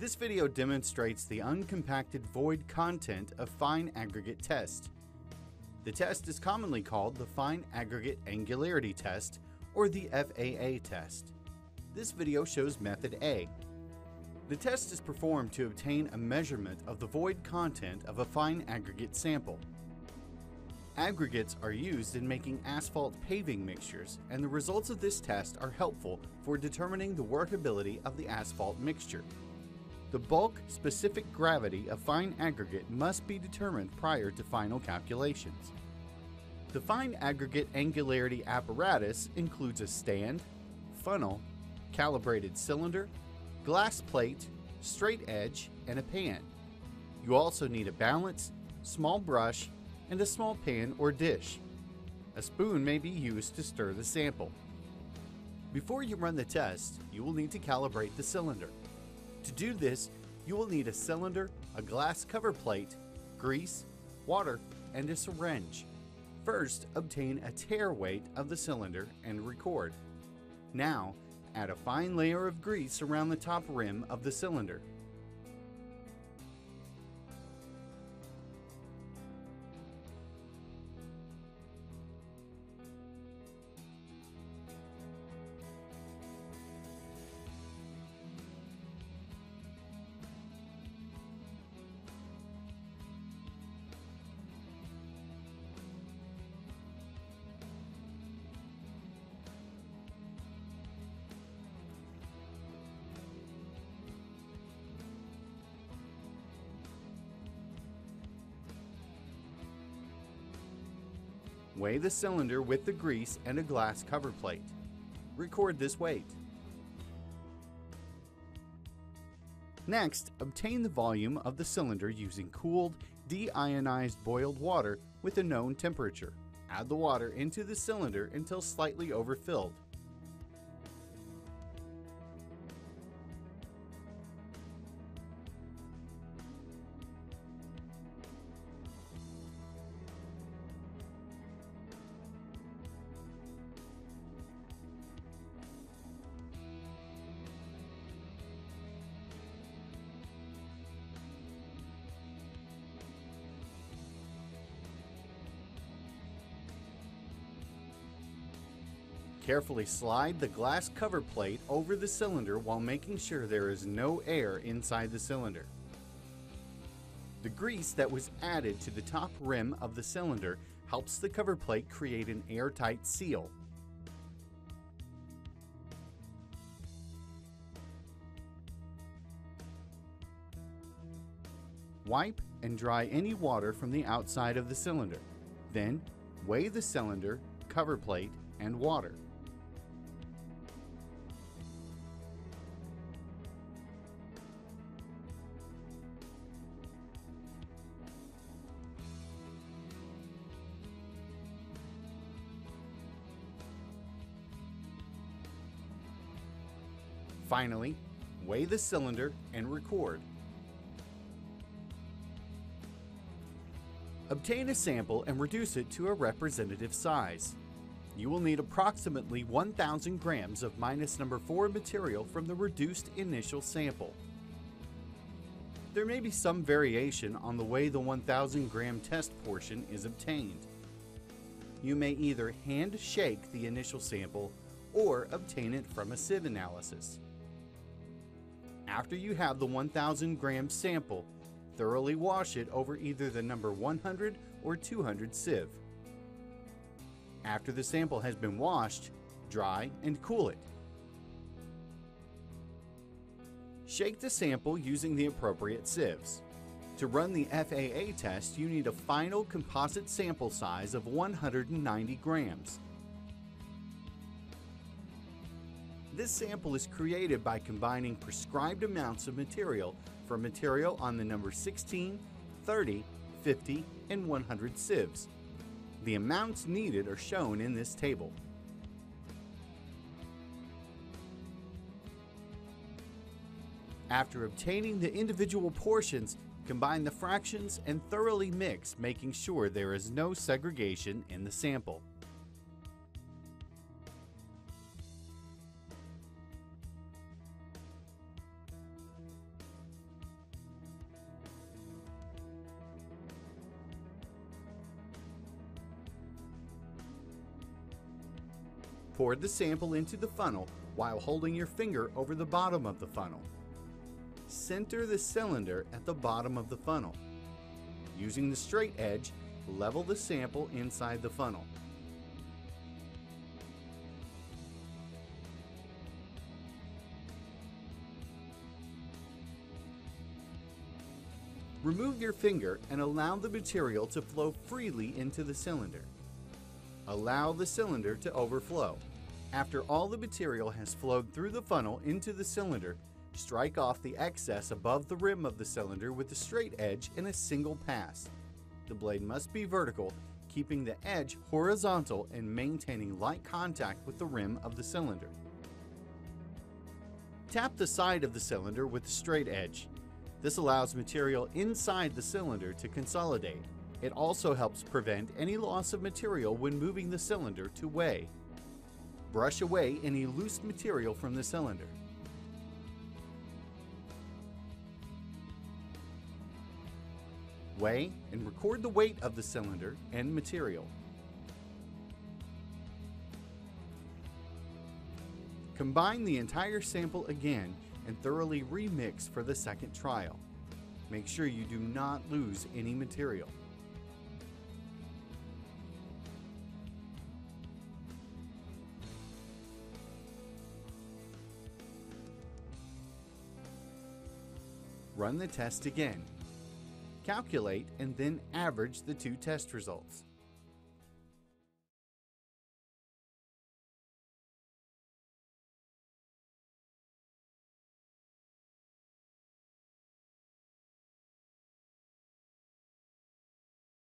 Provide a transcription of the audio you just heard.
This video demonstrates the uncompacted void content of fine aggregate test. The test is commonly called the Fine Aggregate Angularity Test or the FAA test. This video shows method A. The test is performed to obtain a measurement of the void content of a fine aggregate sample. Aggregates are used in making asphalt paving mixtures, and the results of this test are helpful for determining the workability of the asphalt mixture. The bulk specific gravity of fine aggregate must be determined prior to final calculations. The fine aggregate angularity apparatus includes a stand, funnel, calibrated cylinder, glass plate, straight edge, and a pan. You also need a balance, small brush, and a small pan or dish. A spoon may be used to stir the sample. Before you run the test, you will need to calibrate the cylinder. To do this, you will need a cylinder, a glass cover plate, grease, water, and a syringe. First, obtain a tare weight of the cylinder and record. Now, add a fine layer of grease around the top rim of the cylinder. Weigh the cylinder with the grease and a glass cover plate. Record this weight. Next, obtain the volume of the cylinder using cooled, deionized boiled water with a known temperature. Add the water into the cylinder until slightly overfilled. Carefully slide the glass cover plate over the cylinder while making sure there is no air inside the cylinder. The grease that was added to the top rim of the cylinder helps the cover plate create an airtight seal. Wipe and dry any water from the outside of the cylinder. Then, weigh the cylinder, cover plate, and water. Finally, weigh the cylinder and record. Obtain a sample and reduce it to a representative size. You will need approximately 1,000 grams of minus number 4 material from the reduced initial sample. There may be some variation on the way the 1,000 gram test portion is obtained. You may either hand shake the initial sample or obtain it from a sieve analysis. After you have the 1000 gram sample, thoroughly wash it over either the number 100 or 200 sieve. After the sample has been washed, dry and cool it. Shake the sample using the appropriate sieves. To run the FAA test, you need a final composite sample size of 190 grams. This sample is created by combining prescribed amounts of material from material on the number 16, 30, 50, and 100 sieves. The amounts needed are shown in this table. After obtaining the individual portions, combine the fractions and thoroughly mix, making sure there is no segregation in the sample. Pour the sample into the funnel while holding your finger over the bottom of the funnel. Center the cylinder at the bottom of the funnel. Using the straight edge, level the sample inside the funnel. Remove your finger and allow the material to flow freely into the cylinder. Allow the cylinder to overflow. After all the material has flowed through the funnel into the cylinder, strike off the excess above the rim of the cylinder with the straight edge in a single pass. The blade must be vertical, keeping the edge horizontal and maintaining light contact with the rim of the cylinder. Tap the side of the cylinder with the straight edge. This allows material inside the cylinder to consolidate. It also helps prevent any loss of material when moving the cylinder to weigh. Brush away any loose material from the cylinder. Weigh and record the weight of the cylinder and material. Combine the entire sample again and thoroughly remix for the second trial. Make sure you do not lose any material. Run the test again. Calculate and then average the two test results.